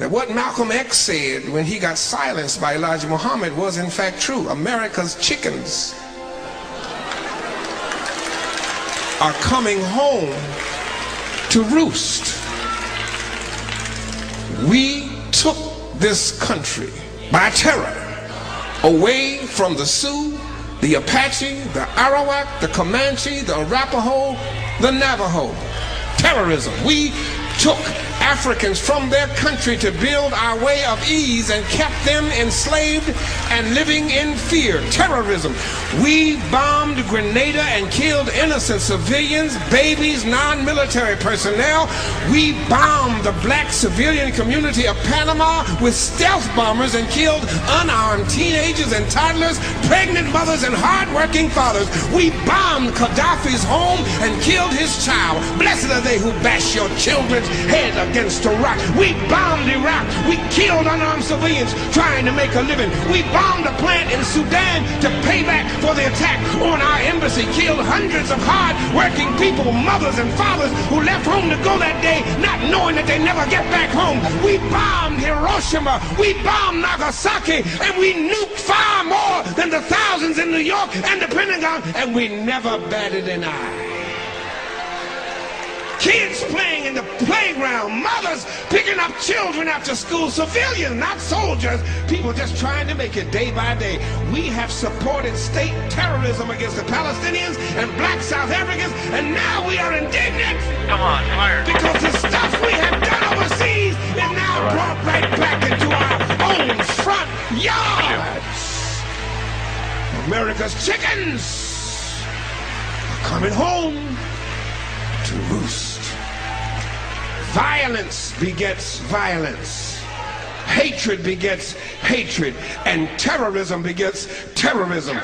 that what Malcolm X said when he got silenced by Elijah Muhammad was in fact true. America's chickens are coming home to roost. We took this country by terror away from the Sioux, the Apache, the Arawak, the Comanche, the Arapaho, the Navajo. Terrorism. We took Africans from their country to build our way of ease and kept them enslaved and living in fear. Terrorism. We bombed Grenada and killed innocent civilians, babies, non-military personnel. We bombed the black civilian community of Panama with stealth bombers and killed unarmed teenagers and toddlers, pregnant mothers and hardworking fathers. We bombed Gaddafi's home and killed his child. Blessed are they who bash your children's heads against against Iraq. We bombed Iraq. We killed unarmed civilians trying to make a living. We bombed a plant in Sudan to pay back for the attack on our embassy. Killed hundreds of hard-working people, mothers and fathers who left home to go that day not knowing that they never get back home. We bombed Hiroshima. We bombed Nagasaki. And we nuked far more than the thousands in New York and the Pentagon. And we never batted an eye kids playing in the playground, mothers picking up children after school, civilians, not soldiers, people just trying to make it day by day. We have supported state terrorism against the Palestinians and black South Africans, and now we are indignant. Come on, fire. Because the stuff we have done overseas is now right. brought right back into our own front yards. America's chickens are coming home to roost. Violence begets violence. Hatred begets hatred. And terrorism begets terrorism.